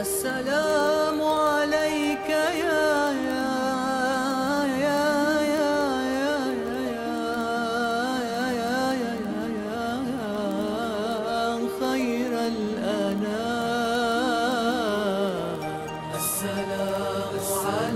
السلام عليك يا يا يا يا يا يا يا السلام عليك